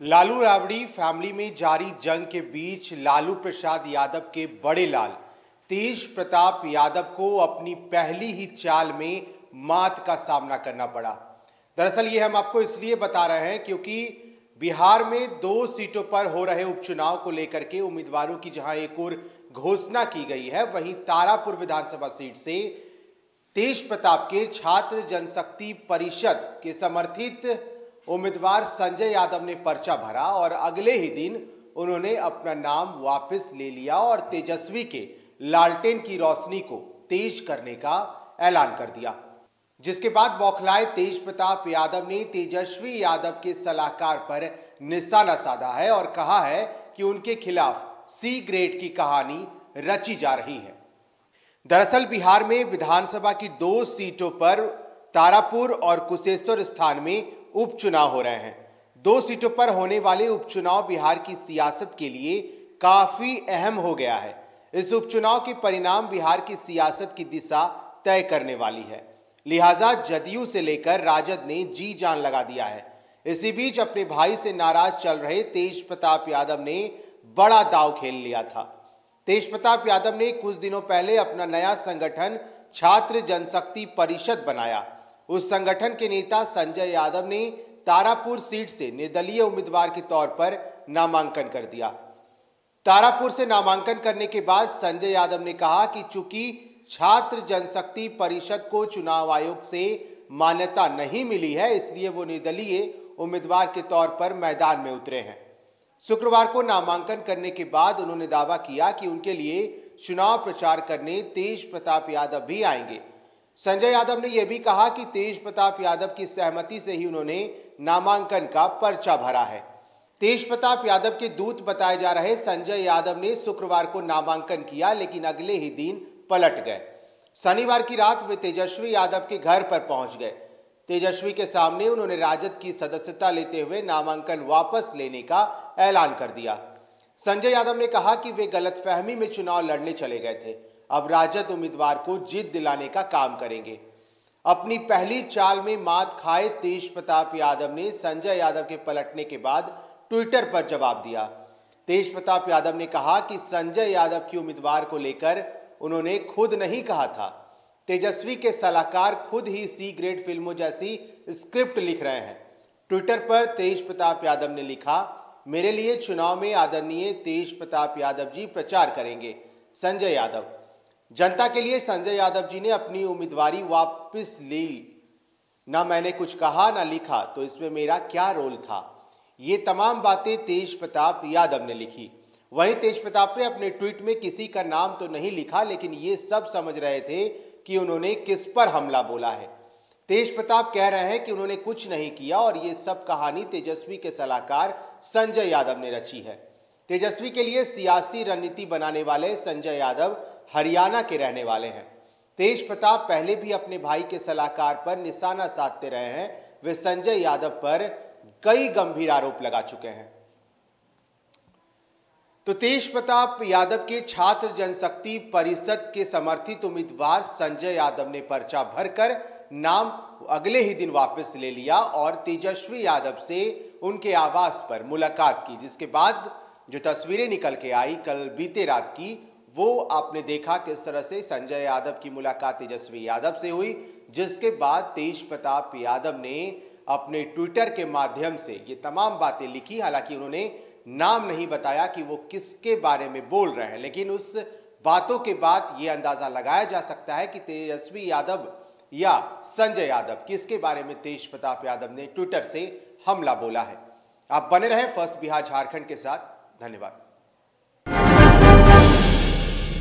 Lalu Rabri family में जारी जंग के बीच लालू प्रसाद यादव के बड़े लाल। तेज प्रताप यादव को अपनी पहली ही चाल में मात का सामना करना पड़ा। दरअसल ये हम आपको इसलिए बता रहे हैं क्योंकि बिहार में दो सीटों पर हो रहे उपचुनाव को लेकर के उम्मीदवारों की जहाँ एक और घोषणा की गई है, वहीं तारापुर विधानसभा सीट से तेज प्रताप के छात्र जनशक्ति परिषद के समर्थित उम्मीदवार संजय यादव ने पर्चा भरा और अगले ही दिन उन्होंने अपना नाम वापस ले लिया और तेजस्वी के लालटेन की रोशनी को तेज करने का ऐलान कर दिया। जिसके बाद बौखलाए तेज प्रताप यादव ने तेजस्वी यादव के सलाहकार पर निशाना साधा है और कहा है कि उनके खिलाफ सी ग्रेड की कहानी रची जा रही है। दरअसल बिहार में विधानसभा की दो सीटों पर तारापुर और कुशेश्वर स्थान में उपचुनाव हो रहे हैं। दो सीटों पर होने वाले उपचुनाव बिहार की सियासत के लिए काफ़ी अहम हो गया है। इस उपचुनाव के परिणाम बिहार की सियासत की दिशा तय करने वाली है। लिहाजा जदयू से लेकर राजद ने जी जान लगा दिया है। इसी बीच अपने भाई से नाराज़ चल रहे तेज प्रताप यादव ने बड़ा दाव खेल लिया था। तेज प्रताप यादव ने कुछ दिनों पहले अपना नया संगठन छात्र जनशक्ति परिषद बनाया। उस संगठन के नेता संजय यादव ने तारापुर सीट से निर्दलीय उम्मीदवार के तौर पर नामांकन कर दिया। तारापुर से नामांकन करने के बाद संजय यादव ने कहा कि चूँकि छात्र जनशक्ति परिषद को चुनाव आयोग से मान्यता नहीं मिली है, इसलिए वो निर्दलीय उम्मीदवार के तौर पर मैदान में उतरे हैं। शुक्रवार को नामांकन करने के बाद उन्होंने दावा किया कि उनके लिए चुनाव प्रचार करने तेज प्रताप यादव भी आएँगे। संजय यादव ने यह भी कहा कि तेज प्रताप यादव की सहमति से ही उन्होंने नामांकन का पर्चा भरा है। तेज प्रताप यादव के दूत बताए जा रहे संजय यादव ने शुक्रवार को नामांकन किया, लेकिन अगले ही दिन पलट गए। शनिवार की रात वे तेजस्वी यादव के घर पर पहुँच गए। तेजस्वी के सामने उन्होंने राजद की सदस्यता लेते हुए नामांकन वापस लेने का ऐलान कर दिया। संजय यादव ने कहा कि वे गलतफहमी में चुनाव लड़ने चले गए थे। अब राजद उम्मीदवार को जीत दिलाने का काम करेंगे। अपनी पहली चाल में मात खाए तेज प्रताप यादव ने संजय यादव के पलटने के बाद ट्विटर पर जवाब दिया। तेज प्रताप यादव ने कहा कि संजय यादव की उम्मीदवार को लेकर उन्होंने खुद नहीं कहा था। तेजस्वी के सलाहकार खुद ही सी ग्रेड फ़िल्मों जैसी स्क्रिप्ट लिख रहे हैं। ट्विटर पर तेज प्रताप यादव ने लिखा, मेरे लिए चुनाव में आदरणीय तेज प्रताप यादव जी प्रचार करेंगे। संजय यादव जनता के लिए संजय यादव जी ने अपनी उम्मीदवारी वापस ली ना मैंने कुछ कहा, ना लिखा तो इसमें मेरा क्या रोल था? ये तमाम बातें तेज प्रताप यादव ने लिखी। वहीं तेज प्रताप ने अपने ट्वीट में किसी का नाम तो नहीं लिखा, लेकिन ये सब समझ रहे थे कि उन्होंने किस पर हमला बोला है। तेज प्रताप कह रहे हैं कि उन्होंने कुछ नहीं किया और ये सब कहानी तेजस्वी के सलाहकार संजय यादव ने रची है। तेजस्वी के लिए सियासी रणनीति बनाने वाले संजय यादव हरियाणा के रहने वाले हैं। तेज प्रताप पहले भी अपने भाई के सलाहकार पर निशाना साधते रहे हैं। वे संजय यादव पर कई गंभीर आरोप लगा चुके हैं। तो तेज प्रताप यादव के छात्र जनशक्ति परिषद के समर्थित उम्मीदवार संजय यादव ने पर्चा भरकर नाम अगले ही दिन वापस ले लिया और तेजस्वी यादव से उनके आवास पर मुलाकात की, जिसके बाद जो तस्वीरें निकल के आई कल बीते रात की वो आपने देखा किस तरह से संजय यादव की मुलाकात तेजस्वी यादव से हुई, जिसके बाद तेज प्रताप यादव ने अपने ट्विटर के माध्यम से ये तमाम बातें लिखी। हालाँकि उन्होंने नाम नहीं बताया कि वो किसके बारे में बोल रहे हैं, लेकिन उस बातों के बाद ये अंदाज़ा लगाया जा सकता है कि तेजस्वी यादव या संजय यादव किसके बारे में तेज प्रताप यादव ने ट्विटर से हमला बोला है। आप बने रहें फ़र्स्ट बिहार झारखंड के साथ। धन्यवाद।